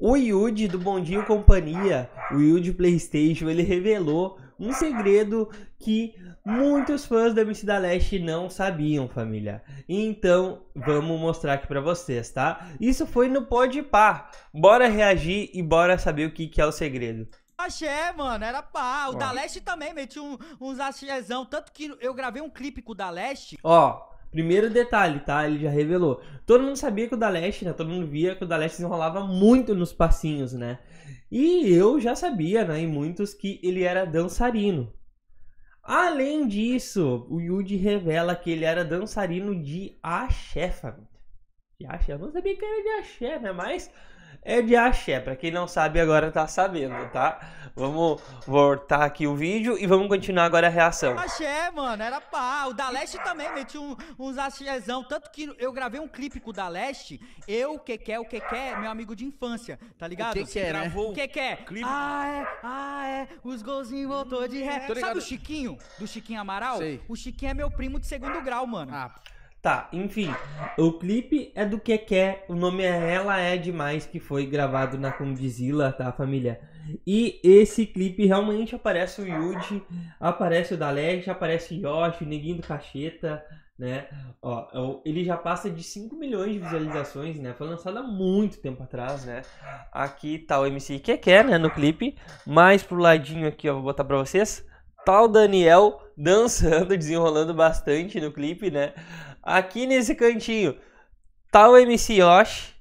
O Yuji do Bondinho Companhia, o Yuji Playstation, ele revelou um segredo que muitos fãs da MC da Leste não sabiam, família. Então, vamos mostrar aqui pra vocês, tá? Isso foi no Pode Pá. Bora reagir e bora saber o que, que é o segredo. Axé, mano, era pá. O Ó. da Leste também metia um- uns axézão. Tanto que eu gravei um clipe com o da Leste. Ó, primeiro detalhe, tá? Ele já revelou. Todo mundo sabia que o da Leste, né? Todo mundo via que o da Leste se enrolava muito nos passinhos, né? E eu já sabia, né? E muitos que ele era dançarino. Além disso, o Yuji revela que ele era dançarino de axé, família. De axé. Eu não sabia que era de axé, né? Mas é de axé. Pra quem não sabe, agora tá sabendo, tá? Vamos voltar aqui o vídeo e vamos continuar agora a reação. Axé, mano, era pá. O da Leste também metia um- uns axézão. Tanto que eu gravei um clipe com o da Leste. Eu, o que quer, o que quer, meu amigo de infância, tá ligado? que quer, né? O que quer? Clipe. Ah, é, ah, é. Os golzinhos voltou de ré. Sabe o Chiquinho? Do Chiquinho Amaral? Sei. O Chiquinho é meu primo de segundo grau, mano. Ah, Tá, enfim, o clipe é do Keké, o nome é Ela É Demais, que foi gravado na Condizila, tá, família? E esse clipe realmente aparece o Yuji, aparece o Daleste, aparece o Yoshi, o Neguinho do Cacheta, né? Ó, é ele já passa de 5 milhões de visualizações, né? Foi lançado há muito tempo atrás, né? Aqui tá o MC Keké, né, no clipe, mais pro ladinho aqui, ó, vou botar pra vocês. Tá o Daniel dançando, desenrolando bastante no clipe, né? Aqui nesse cantinho tá o MC Yoshi,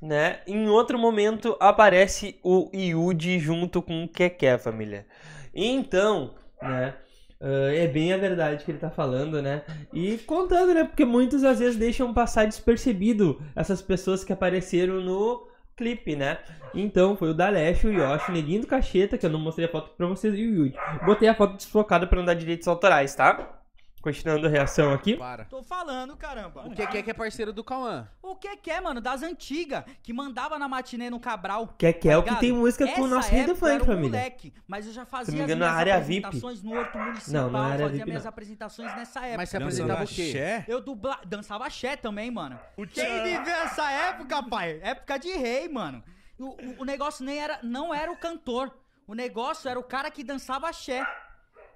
né? Em outro momento aparece o Yuji junto com o Keké, família. Então, né? ah, é bem a verdade que ele tá falando, né? E contando, né? Porque muitos às vezes deixam passar despercebido essas pessoas que apareceram no clipe, né? Então foi o Dalesh, o Yoshi, o Neguinho do Cacheta, que eu não mostrei a foto pra vocês, e o Yuji. Botei a foto desfocada pra não dar direitos autorais, tá? Continuando a reação aqui. para. Tô falando, caramba. O que que é que é parceiro do Cauã? O que que é, mano? Das antigas, que mandava na matinê no Cabral. Que é, que é o que tem música com o nosso rei do funk, família. moleque, mas eu já fazia engano, minhas área VIP. apresentações no Horto Municipal, Não, não área fazia VIP, minhas não. apresentações nessa época. Mas você Dançando apresentava o quê? axé? Eu dubla... dançava axé também, mano. O Quem viveu essa época, pai? Época de rei, mano. O, o- o negócio nem era, não era o cantor. O negócio era o cara que dançava axé.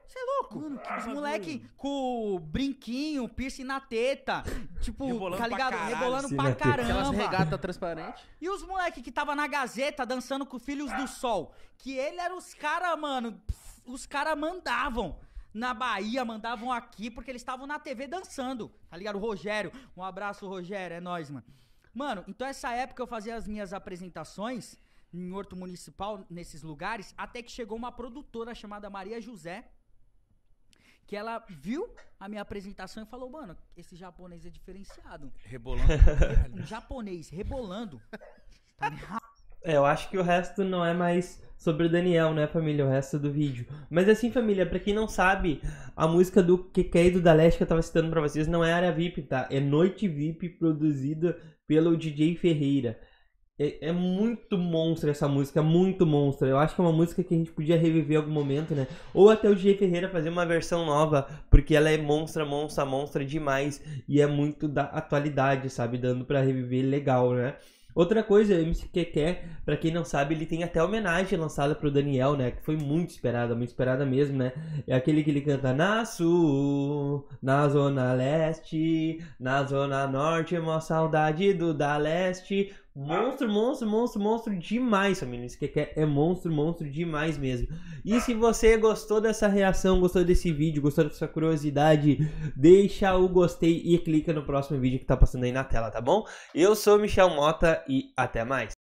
Você é louco? Os moleque com brinquinho, piercing na teta. Tipo, Rebolando tá pra ligado? caralho. Rebolando Piercing pra teta. Aquelas caramba. regatas transparentes. E os moleque que tava na Gazeta dançando com Filhos do Sol. Que ele era os cara, mano. Os cara mandavam. Na Bahia, mandavam aqui, porque eles estavam na TV dançando. Tá ligado? O Rogério. Um abraço, Rogério. É nóis, mano. Mano, então essa época eu fazia as minhas apresentações em Horto Municipal, nesses lugares, até que chegou uma produtora chamada Maria José. Que ela viu a minha apresentação e falou, mano, esse japonês é diferenciado. Rebolando. Um japonês rebolando. Tá? É, eu acho que o resto não é mais sobre o Daniel, né, família? O resto do vídeo. Mas assim, família, pra quem não sabe, a música do Kekei do Daleste que eu tava citando pra vocês não é área VIP, tá? É Noite VIP produzida pelo DJ Ferreira. É, é muito monstro essa música, é muito monstro. Eu acho que é uma música que a gente podia reviver em algum momento, né? Ou até o DJ Ferreira fazer uma versão nova, porque ela é monstra, monstra, monstra demais. E é muito da atualidade, sabe? Dando pra reviver legal, né? Outra coisa, o MC Keké, pra quem não sabe, ele tem até homenagem lançada pro Daniel, né? Que foi muito esperada, muito esperada mesmo, né? É aquele que ele canta na sul, na zona leste, na zona norte, mó saudade do da leste. Monstro, monstro, monstro, monstro demais, família. Esse Keké é monstro, monstro demais mesmo. E se você gostou dessa reação, gostou desse vídeo, gostou dessa curiosidade, deixa o gostei e clica no próximo vídeo que tá passando aí na tela, tá bom? Eu sou Michel Mota e até mais.